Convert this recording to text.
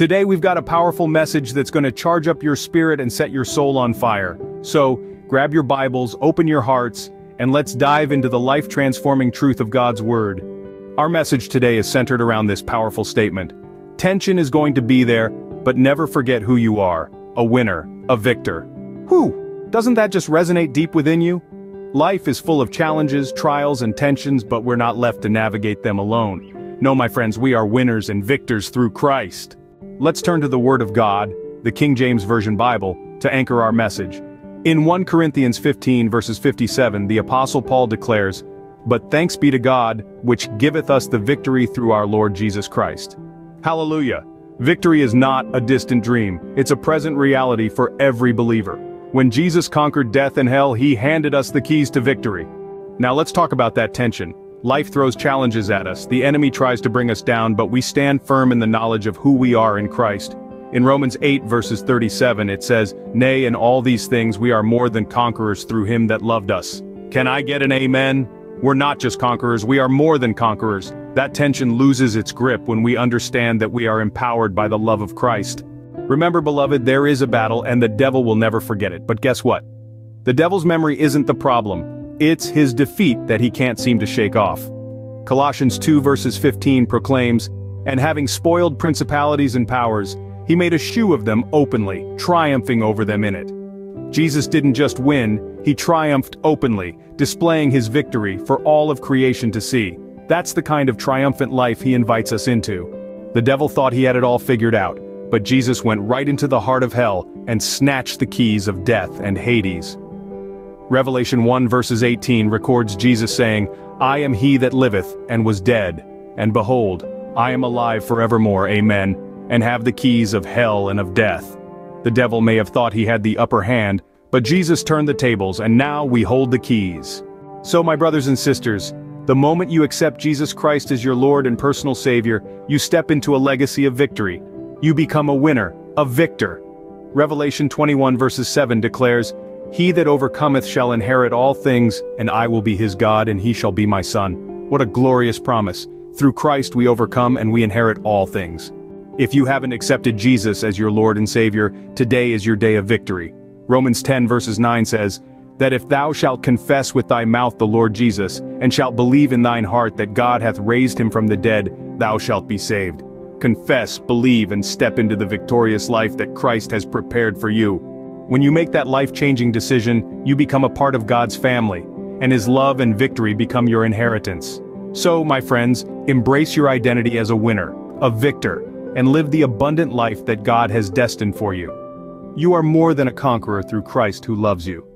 Today we've got a powerful message that's going to charge up your spirit and set your soul on fire. So, grab your Bibles, open your hearts, and let's dive into the life-transforming truth of God's Word. Our message today is centered around this powerful statement. Tension is going to be there, but never forget who you are. A winner, a victor. Whew, doesn't that just resonate deep within you? Life is full of challenges, trials, and tensions, but we're not left to navigate them alone. No, my friends, we are winners and victors through Christ. Let's turn to the Word of God, the King James Version Bible, to anchor our message. In 1 Corinthians 15 verses 57, the Apostle Paul declares, But thanks be to God, which giveth us the victory through our Lord Jesus Christ. Hallelujah! Victory is not a distant dream, it's a present reality for every believer. When Jesus conquered death and hell, he handed us the keys to victory. Now let's talk about that tension. Life throws challenges at us, the enemy tries to bring us down but we stand firm in the knowledge of who we are in Christ. In Romans 8 verses 37 it says, Nay in all these things we are more than conquerors through him that loved us. Can I get an amen? We're not just conquerors, we are more than conquerors. That tension loses its grip when we understand that we are empowered by the love of Christ. Remember beloved, there is a battle and the devil will never forget it, but guess what? The devil's memory isn't the problem, it's his defeat that he can't seem to shake off. Colossians 2 verses 15 proclaims, And having spoiled principalities and powers, he made a shoe of them openly, triumphing over them in it. Jesus didn't just win, he triumphed openly, displaying his victory for all of creation to see. That's the kind of triumphant life he invites us into. The devil thought he had it all figured out, but Jesus went right into the heart of hell and snatched the keys of death and Hades. Revelation 1 verses 18 records Jesus saying, I am he that liveth, and was dead, and behold, I am alive forevermore, amen, and have the keys of hell and of death. The devil may have thought he had the upper hand, but Jesus turned the tables and now we hold the keys. So my brothers and sisters, the moment you accept Jesus Christ as your Lord and personal Savior, you step into a legacy of victory, you become a winner, a victor. Revelation 21 verses 7 declares, He that overcometh shall inherit all things, and I will be his God and he shall be my son. What a glorious promise. Through Christ we overcome and we inherit all things. If you haven't accepted Jesus as your Lord and Savior, today is your day of victory. Romans 10 verses 9 says, that if thou shalt confess with thy mouth the Lord Jesus, and shalt believe in thine heart that God hath raised him from the dead, thou shalt be saved confess, believe, and step into the victorious life that Christ has prepared for you. When you make that life-changing decision, you become a part of God's family, and His love and victory become your inheritance. So, my friends, embrace your identity as a winner, a victor, and live the abundant life that God has destined for you. You are more than a conqueror through Christ who loves you.